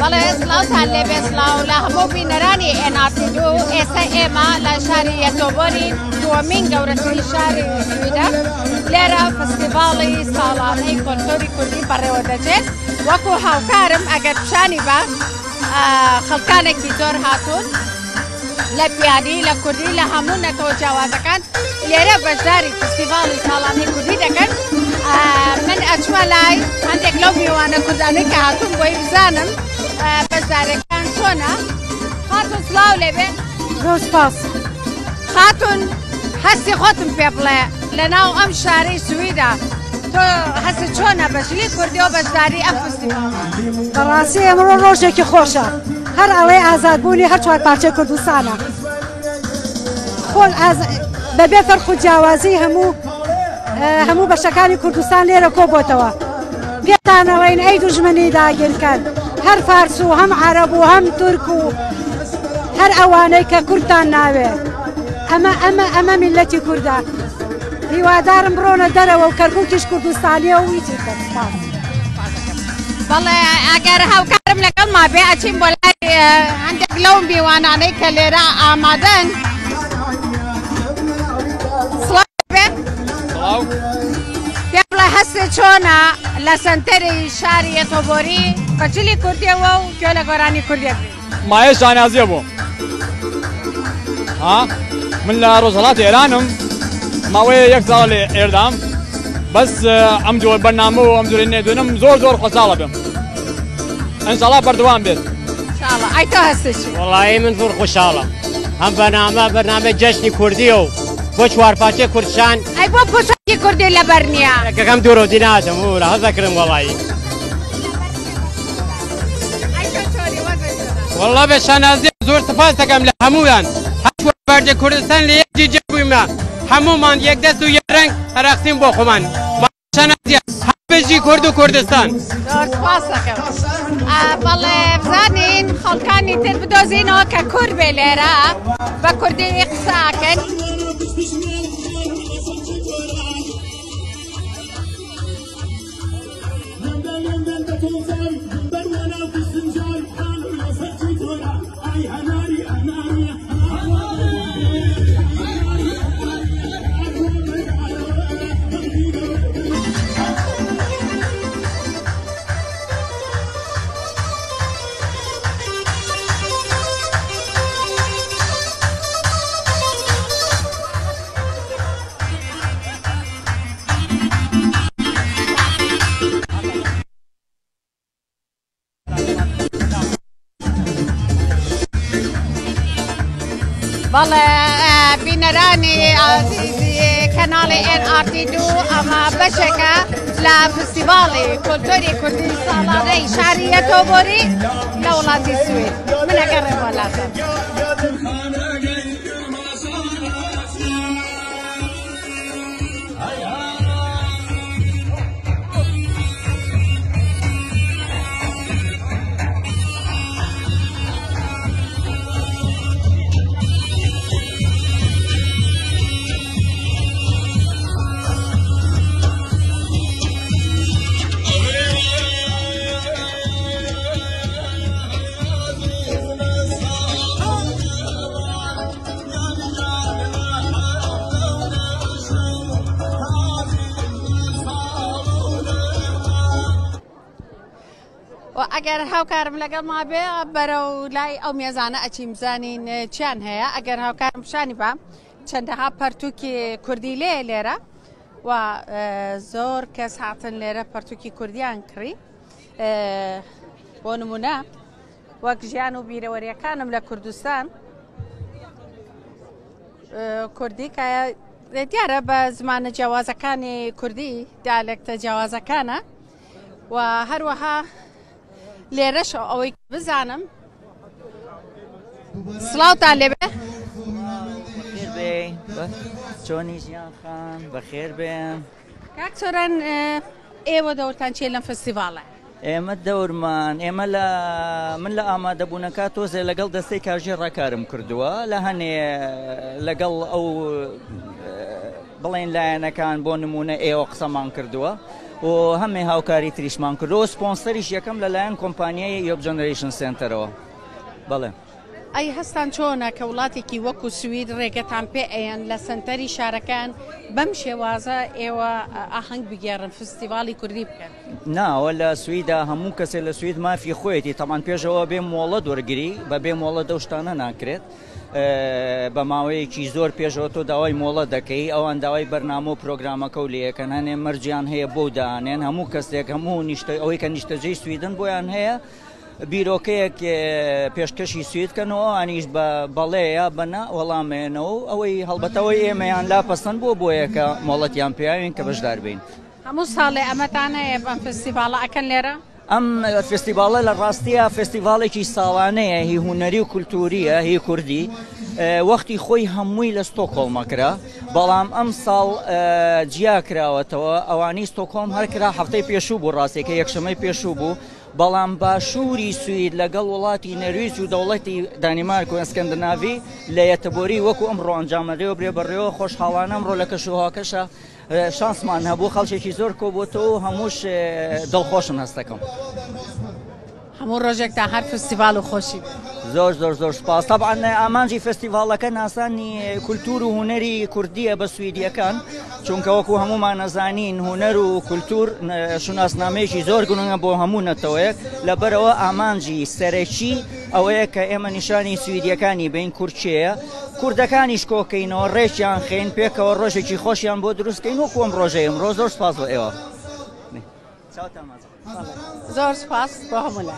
بەڵێ سلااوان لێبێ سلااو لە هەموو بینەرانی ئێناسیدو ئێستا ئێمە لە شاری یەتۆبۆری دووەمین گەورەتری شاری سویدە لێرە فستیڤاڵی ساڵانەی کۆلتۆری کوردی بەڕێوە دەچێت وەکو هاوکارم ئەگەر پیشانی بە خەڵکانێکی زۆر هاتوون لە پیانی لە کوردی لە هەموو نەتەوە جیاوازەکان لێرە بەشداری فستیڤاڵی ساڵانی کوردی دەکەن من ئەچوە لای هەندێک لەو میێوانە کوردانەی کە هاتوون بۆی بزانم بەزارەکان چۆنە خاتون سلااو لێبێ ڕۆپاس خاتون هەستی خۆتم پێ بڵێ لە ناو ئەم شارەی سویدا تۆ هەسە چۆنە بەشلی کوردیەوە بەشداری ئەفستی بەڕاستی ئەمڕۆ ڕۆژێکی خۆشە هەر ئەڵێ ئازادبوونی هەر چوار پارچە کوردستانە خۆل بەبێ فەرخ و جیاوازی هەموو هەموو بەشەکانی کوردستان لێرە کۆبتەوە بيتانا وين ايدو جمني داقن كان هر فارس وهم عرب وهم تركو هر اوانيك كردان ناوي اما اما اما ملتي كردان هیوادارم بڕۆنە دەرەوە و کەرکووکیش کوردستانیە و ویچی بەڵێ ئەگەر هاوکارم لەگەڵ ما بێ ئەچین بۆ آه، لای هەندێک لەوم بیوانانەی کە لێرە ئامادەن. چۆنا لە سنتەری شاری ئێتۆبۆری قەچلی کوردیەوە و گوێ لە گۆرانی کوردی مایە شانازیە بوو ها من لە ڕۆژهڵات ئێرانم ماوەیە یەک ساڵ لێ ئێردام بەس ئەم جۆر بەرنامە و ئەم جوری نێدونم زۆر زۆر خۆساڵە بم ئەنجڵا بەردووان بێت ئای تا هەستش وڵی من زۆر خوشحاڵە ئەم بەنامە بەرنامە جەشنی کوردی و بۆ چوارپاچە کوردشان ئەی بۆ پۆچ خەڵکی کوردی لە بەرنیا ەکەم دوۆرۆزی ناچم ورە هەز دەکردم وڵایی وڵا بە شانازی زۆر سپاس دەکەم لە هەمویان هەچوە بەردە کوردستان لە یەکی جبوویمان هەمومان یەک دەست و یەرەنگ هەرەخسیم بۆ خۆمان شانازیە بژی کورد و کوردستان بەڵێ بزانین خەڵکانی تر بدۆزینەوە کە کورد بێ لێرە بە کوردی قساکەن. والا بینرانی کانال این آرتی دو اما بشکه لفستیوال کلتوری کردی سالانه شهریه توبوری لولتی سوید من ئەگەر هاوکارم لەگەڵ ما بێ بەرە و لای ئەو مێزانە ئەچیم بزانین چیان هەیە ئەگەر هاوکارم شانی بە چەندەها پەرتووکی کوردی لێ لێرە و زۆر کەس هاتن لێرە پەرتووکی کوردیان کڕی بۆ نمونە وەک ژیان و بیرەوەریەکانم لە کوردستان کوردی کە دیارە بە زمانە جیاوازەکانی کوردی دیالێکتە جیاوازەکانە و هەروەها لێرەش ئەوەی بزانم سلااوتان لێبێ چۆنی ژیان خان بەخێر بێن کاک چۆرەن ئێوە دەورتان چێ لەم فستیڤالە ئێمە دەورمان ئێمە لە من لە ئامادەبوونەکە تۆزێ لەگەڵ دەستەی کاژێ ڕاکارم کردووە لە هەنێ لەگەڵ ئەو بڵێن لایەنەکان بۆ نمونە ئێوە قسەمان کردووە. و هەمێ هاوکاری تریشمان کرد و سپۆنسەریش یەکەم لەلایەن کۆمپانیای یۆب جەنریشن سنتەرەوە بەڵێ. ئەی هەستان چۆنە کە وڵاتێکی وەکو سوید ڕێگەتان پێ ئەیان لە سنتەری شارەکان بەم شێوازە ئێوە ئاهەنگ بگێڕن فستیڤالی کوردی بکەن ناوە لە سویدا هەموو کەسێک لە سوید مافی خۆیەتی تەمان پێشەوە بێ مۆڵە دوورگیری بە بێ مۆڵە دەشتانە ناکرێت. بە ماوەیەکی زۆر پێشەوە تۆ داوای مۆڵە دەکەی ئەوان داوای بەرنامە و پرۆگرامەکە و لەکەن هەنێ مەرجیان هەیە بۆ دانێن هەموو کەسێک هەموو نیشتە ئەوەی کە نیشتەجێی سویدن بۆیان هەیە بیرۆکەیەک پێشکەشی سویتکەنەوە ئانیش بە بەڵەیە بەنا وەڵامێنەوە ئەوەی هەڵبەتەوەی ئێمەیان لاپەسەند بۆ بۆیەکە مۆڵەتیان پیاوین کە بەشدار بین. هەموو ساڵێ ئەمەتانەیە بەم فستیڤالە ئەکەن لێرە؟ ئەم فستیڤالە لە ڕاستیە فستیڤالێکی ساڵانەیە هی هوەری و کولتوریە هی کوردی وەختی خۆی هەمووی لە ستۆکۆڵمەکرا بەڵام ئەم ساڵ جیا کراوەتەوە ئەوانی ستۆکۆم هەرکرا هەفتەی پێشوو بوو ڕاستێکە یەکشەمەی پێشوو بوو بەڵام باشووری سوید لەگەڵ وڵاتی نەرویز و دەوڵەتی دانیمارک و ئەسکەندناوی لە یەتەبۆری وەکو ئەمڕۆ ئەنجامەرێەوە برێ بڕێەوە خۆشحاڵانە ئەمڕۆ لە کەشوهاکەشە شانسمان هەبوو خەڵکێکی زۆر کۆبتەوە هەمووش دڵخۆشم هەستەکەم. هەموو ڕۆژێک تا هەر فستیڤال و خۆشی. زۆر زۆر زۆر سپاس تاعاان ئامانجی فستیڤالەکە ناسانی کولتور و هوەری کوردیە بە سوئیدیەکان چونکە وەکو هەمومان نەزانین هوەر و کولتور شناسنامێکی زۆر گونگە بۆ هەموو نەتەوەیەک لەبەرەوە ئامانجی سەرەکی ئەوەیە کە ئێمە نیشانی سوئیدیەکانی بین کورچەیە کوردەکانی شکۆکەینەوە ڕێکیان خین پێکەوە ڕۆژێکی خۆشیان بۆ دروستکەین وەکو ئەم ڕۆژەیەم ڕۆ زۆر سپاس بۆ ئێوە زۆر سپاس بۆ هەموو لە.